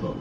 そう！